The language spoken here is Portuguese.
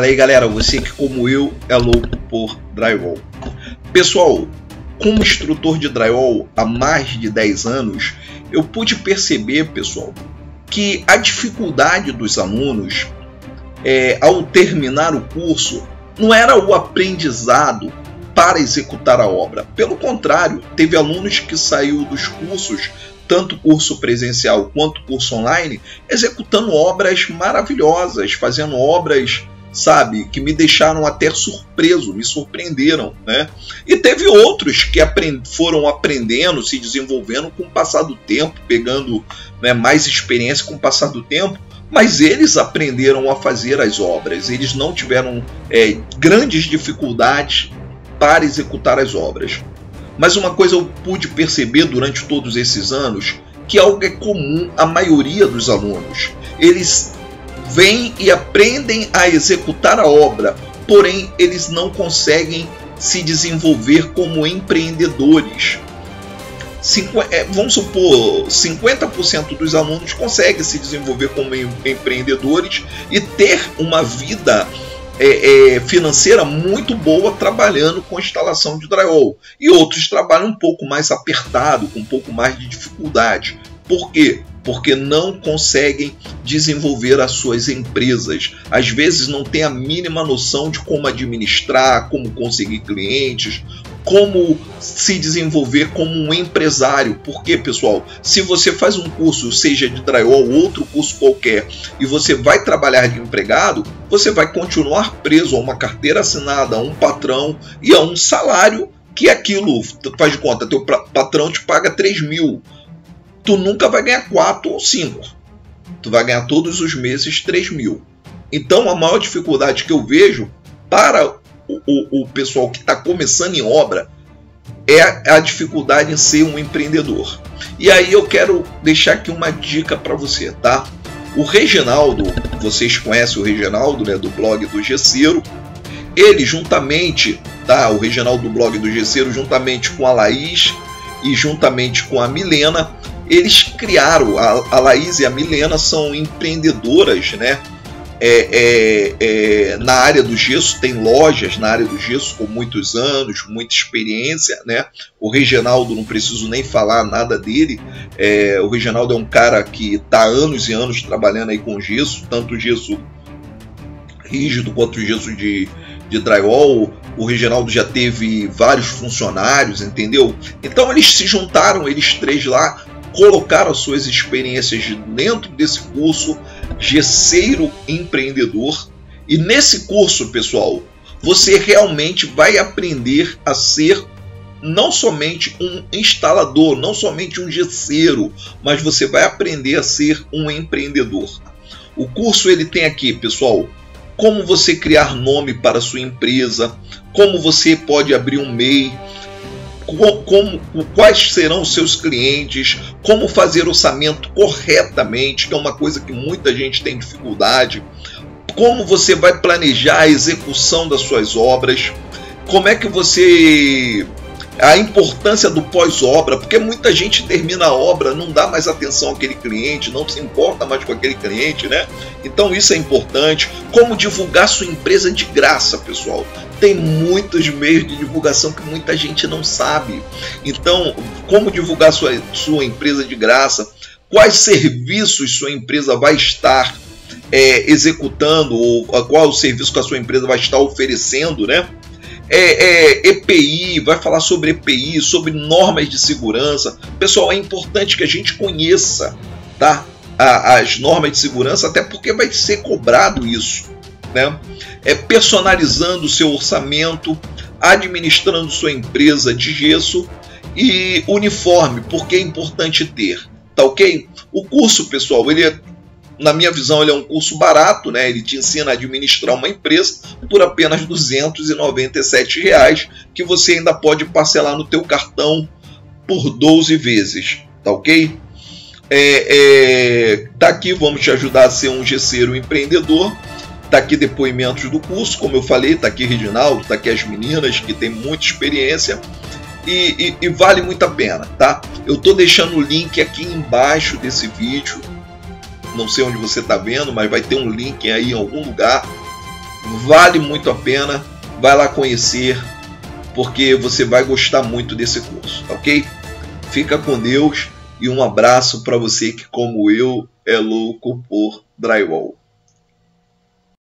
Fala aí galera, você que como eu é louco por drywall. Pessoal, como instrutor de drywall há mais de 10 anos, eu pude perceber, pessoal, que a dificuldade dos alunos é, ao terminar o curso não era o aprendizado para executar a obra. Pelo contrário, teve alunos que saiu dos cursos, tanto curso presencial quanto curso online, executando obras maravilhosas, fazendo obras sabe, que me deixaram até surpreso, me surpreenderam, né? E teve outros que aprend foram aprendendo, se desenvolvendo com o passar do tempo, pegando né, mais experiência com o passar do tempo, mas eles aprenderam a fazer as obras, eles não tiveram é, grandes dificuldades para executar as obras. Mas uma coisa eu pude perceber durante todos esses anos, que algo é comum à maioria dos alunos. Eles vêm e aprendem a executar a obra, porém eles não conseguem se desenvolver como empreendedores. Cinqu é, vamos supor, 50% dos alunos conseguem se desenvolver como empreendedores e ter uma vida é, é, financeira muito boa trabalhando com instalação de drywall. E outros trabalham um pouco mais apertado, com um pouco mais de dificuldade. Por quê? Porque não conseguem desenvolver as suas empresas. Às vezes não tem a mínima noção de como administrar, como conseguir clientes, como se desenvolver como um empresário. Porque, pessoal, se você faz um curso, seja de drywall ou outro curso qualquer, e você vai trabalhar de empregado, você vai continuar preso a uma carteira assinada, a um patrão e a um salário que aquilo faz de conta, teu patrão te paga 3 mil tu nunca vai ganhar 4 ou 5. Tu vai ganhar todos os meses 3 mil. Então a maior dificuldade que eu vejo para o, o, o pessoal que está começando em obra é a, a dificuldade em ser um empreendedor. E aí eu quero deixar aqui uma dica para você, tá? O Reginaldo, vocês conhecem o Reginaldo, né, do blog do Gesseiro, ele juntamente, tá, o Reginaldo do blog do Gesseiro, juntamente com a Laís e juntamente com a Milena, eles criaram, a, a Laís e a Milena são empreendedoras, né? É, é, é, na área do gesso, tem lojas na área do gesso com muitos anos, muita experiência, né? O Reginaldo, não preciso nem falar nada dele. É, o Reginaldo é um cara que está anos e anos trabalhando aí com gesso, tanto gesso rígido quanto gesso de, de drywall. O Reginaldo já teve vários funcionários, entendeu? Então eles se juntaram, eles três lá, colocaram as suas experiências dentro desse curso Gesseiro Empreendedor. E nesse curso, pessoal, você realmente vai aprender a ser não somente um instalador, não somente um gesseiro, mas você vai aprender a ser um empreendedor. O curso ele tem aqui, pessoal, como você criar nome para sua empresa, como você pode abrir um MEI, como, quais serão os seus clientes, como fazer orçamento corretamente, que é uma coisa que muita gente tem dificuldade, como você vai planejar a execução das suas obras, como é que você a importância do pós-obra, porque muita gente termina a obra, não dá mais atenção àquele cliente, não se importa mais com aquele cliente, né? Então isso é importante. Como divulgar sua empresa de graça, pessoal? Tem muitos meios de divulgação que muita gente não sabe. Então, como divulgar sua, sua empresa de graça? Quais serviços sua empresa vai estar é, executando ou qual o serviço que a sua empresa vai estar oferecendo, né? É, é, EPI, vai falar sobre EPI, sobre normas de segurança. Pessoal, é importante que a gente conheça tá? as normas de segurança, até porque vai ser cobrado isso. Né? É personalizando o seu orçamento, administrando sua empresa de gesso e uniforme, porque é importante ter. Tá ok? O curso, pessoal, ele é na minha visão, ele é um curso barato, né? Ele te ensina a administrar uma empresa por apenas 297 reais, que você ainda pode parcelar no teu cartão por 12 vezes, tá ok? É, é, tá aqui, vamos te ajudar a ser um gesseiro empreendedor. Tá aqui depoimentos do curso, como eu falei, tá aqui Reginaldo, tá aqui as meninas que tem muita experiência. E, e, e, vale muito a pena, tá? Eu tô deixando o link aqui embaixo desse vídeo não sei onde você está vendo, mas vai ter um link aí em algum lugar vale muito a pena. Vai lá conhecer, porque você vai gostar muito desse curso, ok? Fica com Deus e um abraço para você que, como eu, é louco por drywall.